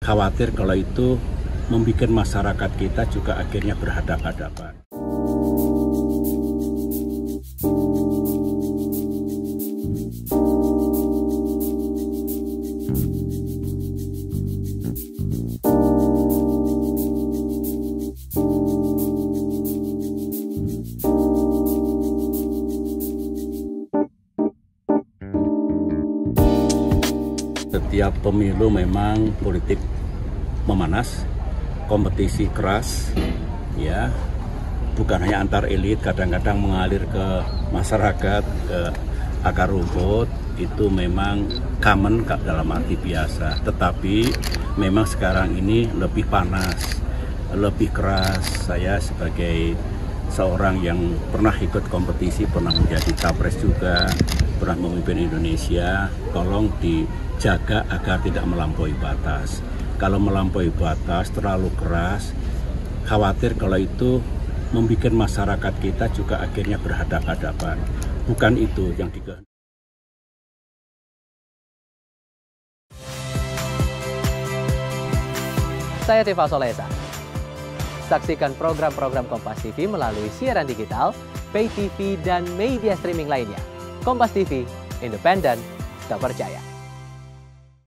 Khawatir kalau itu membuat masyarakat kita juga akhirnya berhadapan-hadapan. Setiap pemilu memang politik memanas, kompetisi keras, ya bukan hanya antar elit, kadang-kadang mengalir ke masyarakat, ke akar rumput, itu memang common dalam arti biasa. Tetapi memang sekarang ini lebih panas, lebih keras. Saya sebagai seorang yang pernah ikut kompetisi, pernah menjadi capres juga, pernah memimpin Indonesia, tolong dijaga agar tidak melampaui batas. Kalau melampaui batas terlalu keras, khawatir kalau itu membuat masyarakat kita juga akhirnya berhadapan-hadapan. Bukan itu yang dikehendaki. Saya Tifa Solesa. Saksikan program-program Kompas TV melalui siaran digital, pay TV, dan media streaming lainnya. Kompas TV, independen, terpercaya.